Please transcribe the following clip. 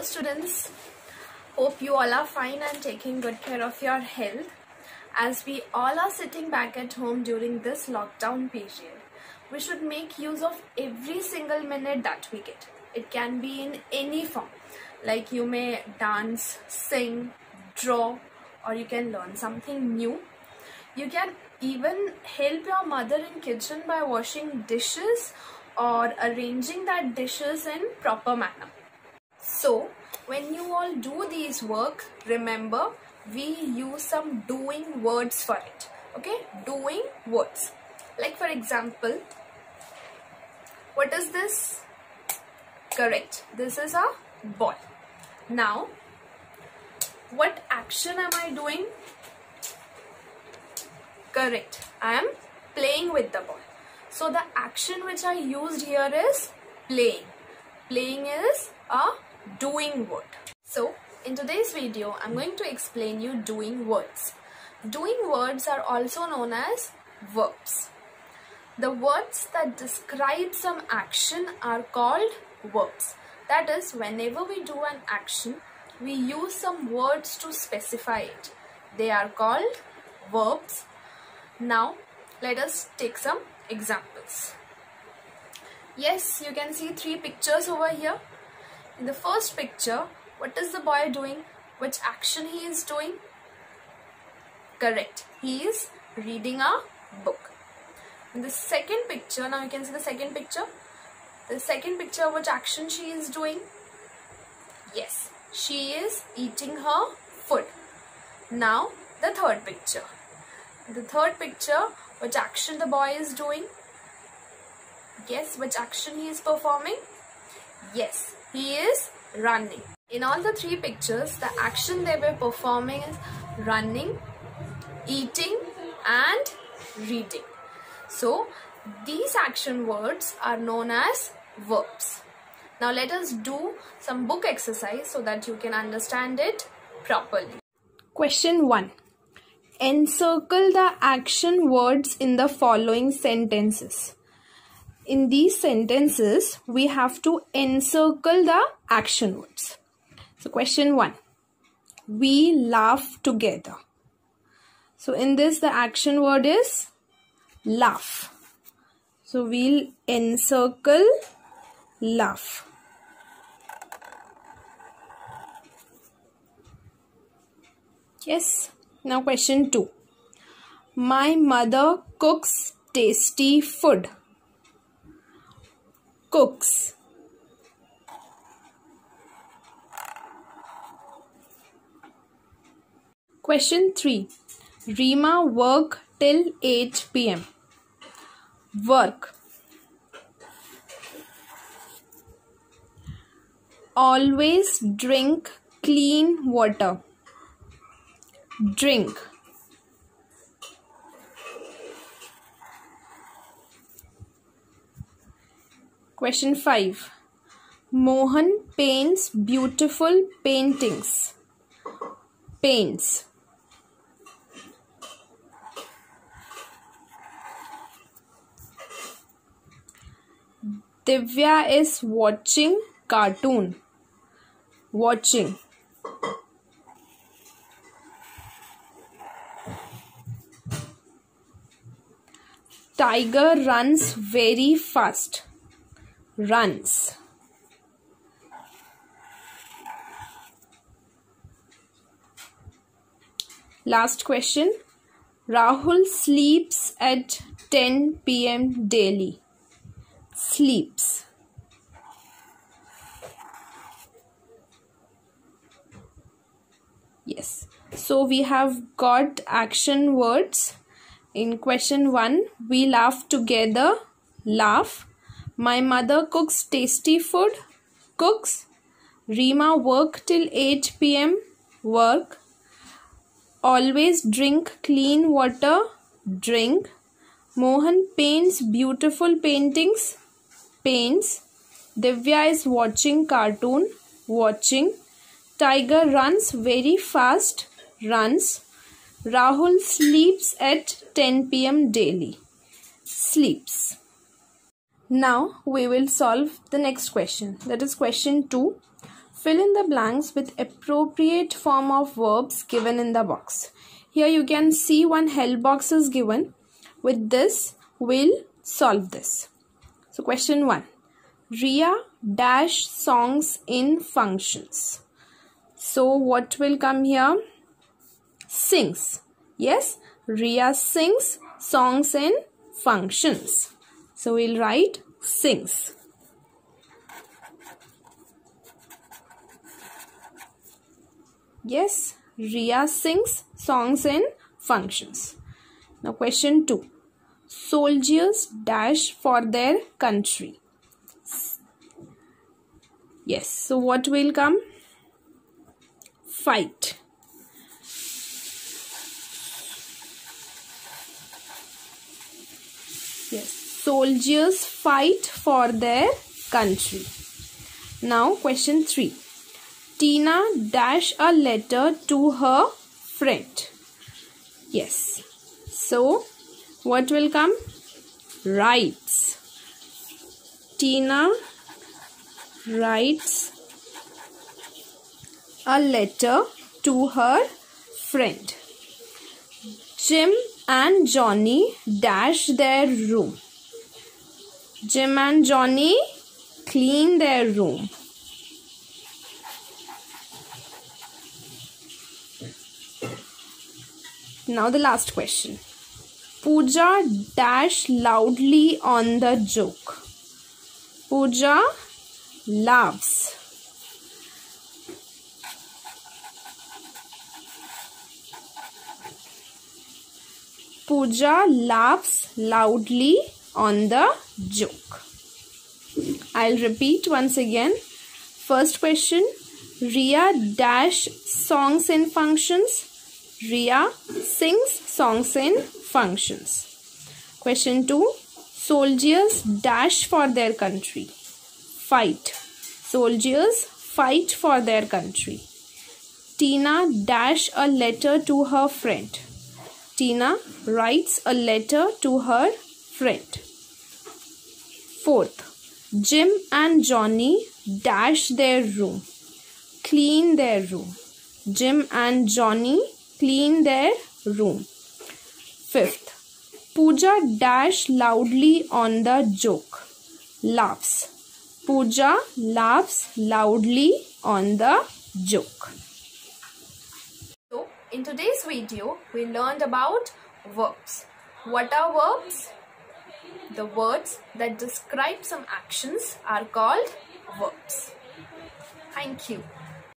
Hello students, hope you all are fine and taking good care of your health. As we all are sitting back at home during this lockdown period, we should make use of every single minute that we get. It can be in any form, like you may dance, sing, draw, or you can learn something new. You can even help your mother in kitchen by washing dishes or arranging that dishes in proper manner. So, when you all do these work, remember we use some doing words for it. Okay, doing words. Like for example, what is this? Correct. This is a ball. Now, what action am I doing? Correct. I am playing with the ball. So the action which I used here is playing. Playing is a doing word. So in today's video, I'm going to explain you doing words. Doing words are also known as verbs. The words that describe some action are called verbs. That is, whenever we do an action, we use some words to specify it. They are called verbs. Now, let us take some examples. Yes, you can see three pictures over here. In the first picture, what is the boy doing? Which action he is doing? Correct. He is reading a book. In the second picture, now you can see the second picture. The second picture, which action she is doing? Yes, she is eating her food. Now, the third picture. The third picture, which action the boy is doing? Guess which action he is performing? Yes, he is running. In all the three pictures, the action they were performing is running, eating and reading. So, these action words are known as verbs. Now, let us do some book exercise so that you can understand it properly. Question 1. Encircle the action words in the following sentences in these sentences, we have to encircle the action words. So question 1. We laugh together. So in this the action word is laugh. So we'll encircle laugh. Yes. Now question 2. My mother cooks tasty food cooks. Question 3. Rima work till 8 pm. Work. Always drink clean water. Drink. Question 5. Mohan paints beautiful paintings. Paints. Divya is watching cartoon. Watching. Tiger runs very fast runs. Last question. Rahul sleeps at 10 pm daily. Sleeps. Yes. So we have got action words. In question 1, we laugh together. Laugh. My mother cooks tasty food. Cooks. Rima work till 8 pm. Work. Always drink clean water. Drink. Mohan paints beautiful paintings. Paints. Divya is watching cartoon. Watching. Tiger runs very fast. Runs. Rahul sleeps at 10 pm daily. Sleeps. Now we will solve the next question. That is question 2. Fill in the blanks with appropriate form of verbs given in the box. Here you can see one help box is given. With this, we'll solve this. So question 1. Ria dash songs in functions. So what will come here? Sings. Yes, Ria sings songs in functions. So we'll write sings. Yes, Ria sings songs in functions. Now question 2. Soldiers dash for their country. Yes, so what will come? Fight. Yes, soldiers fight for their country. Now question 3. Tina dash a letter to her friend. Yes. So, what will come? Writes. Tina writes a letter to her friend. Jim and Johnny dash their room. Jim and Johnny clean their room. Now the last question. Pooja dash loudly on the joke. Pooja laughs. Pooja laughs loudly on the joke. I'll repeat once again. First question. Ria dash songs and functions Ria sings songs in functions. Question 2. Soldiers dash for their country. Fight. Soldiers fight for their country. Tina dash a letter to her friend. Tina writes a letter to her friend. Fourth. Jim and Johnny dash their room. Clean their room. Jim and Johnny clean their room. Fifth, Pooja dash loudly on the joke. Laughs. Pooja laughs loudly on the joke. So, in today's video, we learned about verbs. What are verbs? The words that describe some actions are called verbs. Thank you.